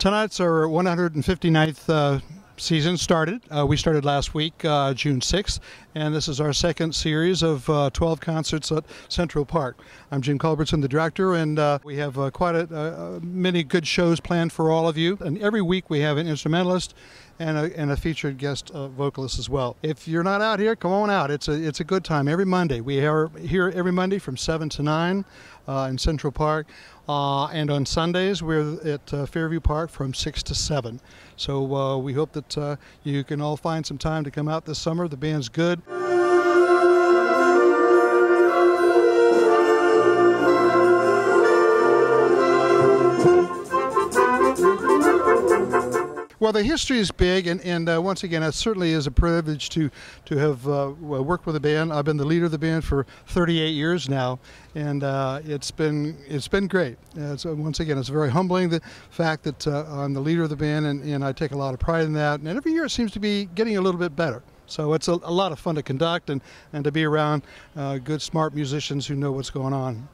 Tonight's our 159th uh, season started. Uh, we started last week, uh, June 6th, and this is our second series of uh, 12 concerts at Central Park. I'm Jim Culbertson, the director, and uh, we have uh, quite a, many good shows planned for all of you. And every week we have an instrumentalist and a, and a featured guest vocalist as well. If you're not out here, come on out. It's a it's a good time every Monday. We are here every Monday from seven to nine uh, in Central Park, uh, and on Sundays we're at uh, Fairview Park from six to seven. So uh, we hope that uh, you can all find some time to come out this summer. The band's good. Well, the history is big, and, and uh, once again, it certainly is a privilege to to have uh, worked with the band. I've been the leader of the band for 38 years now, and uh, it's been it's been great. so once again, it's very humbling the fact that uh, I'm the leader of the band, and, and I take a lot of pride in that. And every year, it seems to be getting a little bit better. So it's a, a lot of fun to conduct and, and to be around uh, good, smart musicians who know what's going on.